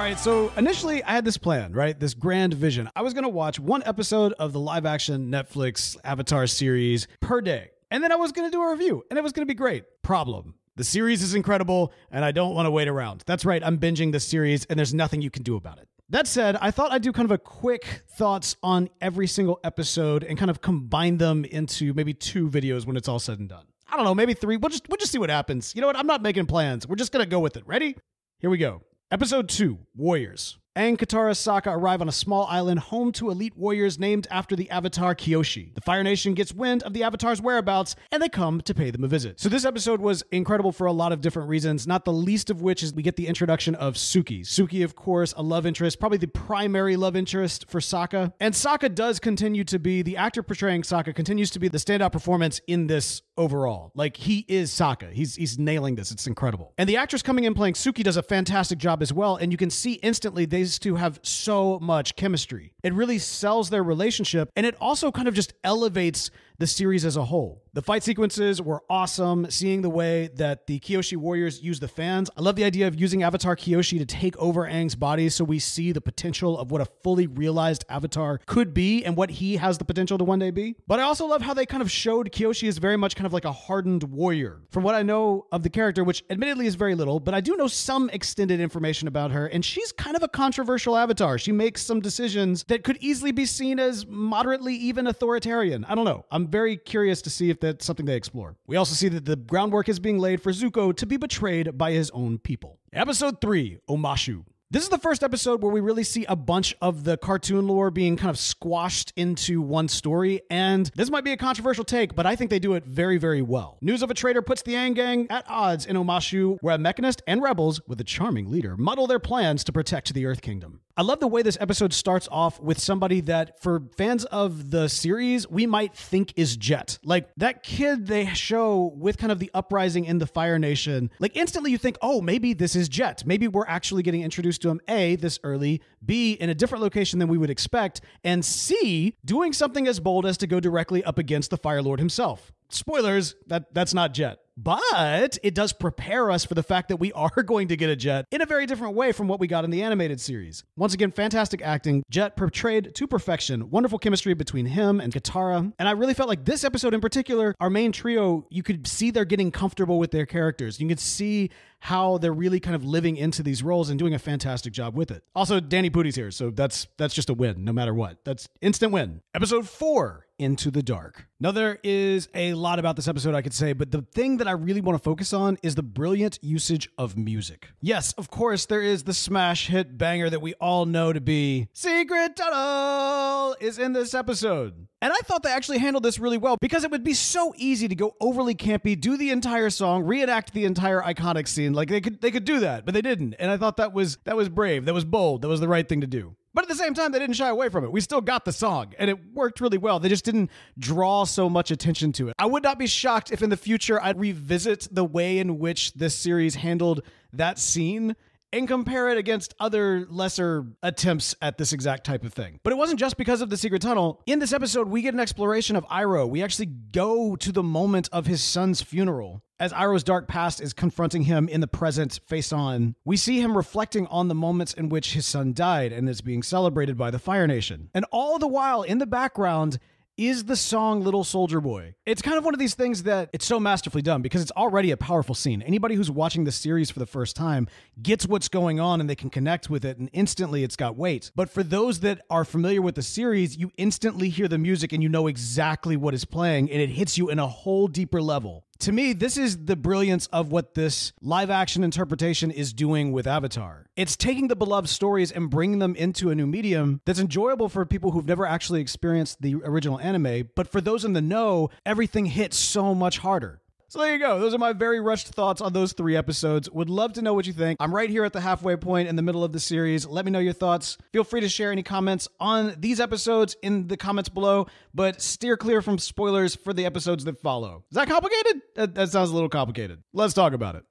All right, so initially I had this plan, right? This grand vision. I was going to watch one episode of the live action Netflix Avatar series per day. And then I was going to do a review, and it was going to be great. Problem. The series is incredible, and I don't want to wait around. That's right, I'm binging this series, and there's nothing you can do about it. That said, I thought I'd do kind of a quick thoughts on every single episode and kind of combine them into maybe two videos when it's all said and done. I don't know, maybe three. We'll just we'll just see what happens. You know what? I'm not making plans. We're just gonna go with it. Ready? Here we go. Episode 2 Warriors. Aang, Katara, Sokka arrive on a small island home to elite warriors named after the Avatar Kyoshi. The Fire Nation gets wind of the Avatar's whereabouts and they come to pay them a visit. So, this episode was incredible for a lot of different reasons, not the least of which is we get the introduction of Suki. Suki, of course, a love interest, probably the primary love interest for Sokka. And Sokka does continue to be, the actor portraying Sokka continues to be the standout performance in this overall. Like, he is Sokka. He's, he's nailing this. It's incredible. And the actress coming in playing Suki does a fantastic job as well. And you can see instantly these two have so much chemistry. It really sells their relationship and it also kind of just elevates the series as a whole. The fight sequences were awesome, seeing the way that the Kyoshi warriors use the fans. I love the idea of using Avatar Kyoshi to take over Aang's body so we see the potential of what a fully realized Avatar could be and what he has the potential to one day be. But I also love how they kind of showed Kyoshi as very much kind of like a hardened warrior. From what I know of the character, which admittedly is very little, but I do know some extended information about her, and she's kind of a controversial Avatar. She makes some decisions that could easily be seen as moderately even authoritarian. I don't know. I'm very curious to see if that's something they explore. We also see that the groundwork is being laid for Zuko to be betrayed by his own people. Episode 3 Omashu. This is the first episode where we really see a bunch of the cartoon lore being kind of squashed into one story, and this might be a controversial take, but I think they do it very, very well. News of a traitor puts the Aang Gang at odds in Omashu, where a mechanist and rebels, with a charming leader, muddle their plans to protect the Earth Kingdom. I love the way this episode starts off with somebody that, for fans of the series, we might think is Jet. Like that kid they show with kind of the uprising in the Fire Nation, like instantly you think, oh, maybe this is Jet. Maybe we're actually getting introduced to him, A, this early, B, in a different location than we would expect, and C, doing something as bold as to go directly up against the Fire Lord himself. Spoilers, that that's not Jet. But it does prepare us for the fact that we are going to get a Jet in a very different way from what we got in the animated series. Once again, fantastic acting. Jet portrayed to perfection. Wonderful chemistry between him and Katara. And I really felt like this episode in particular, our main trio, you could see they're getting comfortable with their characters. You could see how they're really kind of living into these roles and doing a fantastic job with it. Also, Danny Pudi's here, so that's that's just a win, no matter what. That's instant win. Episode four, Into the Dark. Now there is a lot about this episode I could say, but the thing that I really want to focus on is the brilliant usage of music. Yes, of course, there is the smash hit banger that we all know to be Secret Tunnel is in this episode. And I thought they actually handled this really well because it would be so easy to go overly campy, do the entire song, reenact the entire iconic scene. Like they could they could do that, but they didn't. And I thought that was that was brave, that was bold, that was the right thing to do. But at the same time, they didn't shy away from it. We still got the song, and it worked really well. They just didn't draw so much attention to it. I would not be shocked if in the future I'd revisit the way in which this series handled that scene and compare it against other lesser attempts at this exact type of thing. But it wasn't just because of the secret tunnel. In this episode, we get an exploration of Iroh. We actually go to the moment of his son's funeral. As Iroh's dark past is confronting him in the present face on, we see him reflecting on the moments in which his son died and is being celebrated by the Fire Nation. And all the while, in the background, is the song Little Soldier Boy. It's kind of one of these things that it's so masterfully done because it's already a powerful scene. Anybody who's watching the series for the first time gets what's going on and they can connect with it and instantly it's got weight. But for those that are familiar with the series, you instantly hear the music and you know exactly what is playing and it hits you in a whole deeper level to me, this is the brilliance of what this live action interpretation is doing with Avatar. It's taking the beloved stories and bringing them into a new medium that's enjoyable for people who've never actually experienced the original anime, but for those in the know, everything hits so much harder. So there you go. Those are my very rushed thoughts on those three episodes. Would love to know what you think. I'm right here at the halfway point in the middle of the series. Let me know your thoughts. Feel free to share any comments on these episodes in the comments below, but steer clear from spoilers for the episodes that follow. Is that complicated? That, that sounds a little complicated. Let's talk about it.